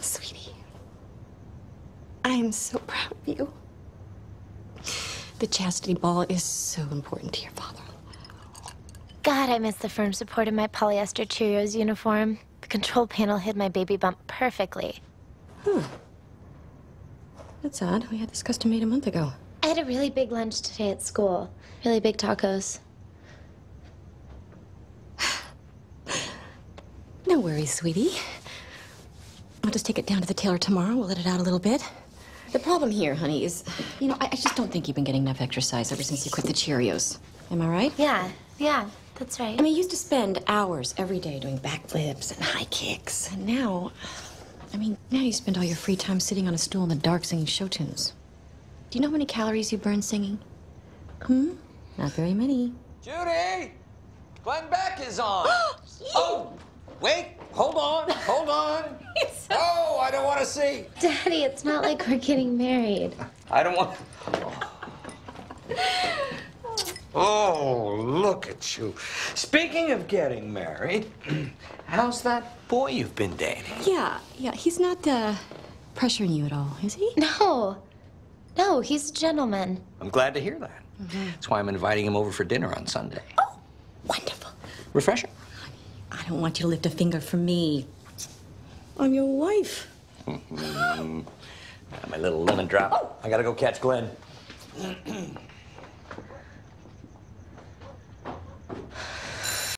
Sweetie, I'm so proud of you. The chastity ball is so important to your father. God, I miss the firm support of my polyester Cheerios uniform. The control panel hid my baby bump perfectly. Hmm. That's odd. We had this custom made a month ago. I had a really big lunch today at school. Really big tacos. No worries, sweetie. I'll just take it down to the tailor tomorrow. We'll let it out a little bit. The problem here, honey, is, you know, I, I just don't think you've been getting enough exercise ever since you quit the Cheerios. Am I right? Yeah, yeah, that's right. I mean, you used to spend hours every day doing backflips and high kicks. And now, I mean, now you spend all your free time sitting on a stool in the dark singing show tunes. Do you know how many calories you burn singing? Hmm? Not very many. Judy! Glenn Beck is on. oh, wait, hold on, hold on. I want to see. Daddy, it's not like we're getting married. I don't want. Oh, look at you. Speaking of getting married, how's that boy you've been dating? Yeah, yeah, he's not, uh, pressuring you at all, is he? No. No, he's a gentleman. I'm glad to hear that. That's why I'm inviting him over for dinner on Sunday. Oh, wonderful. Refreshing. I don't want you to lift a finger for me. I'm your wife. Uh, my little lemon drop. I gotta go catch Glenn.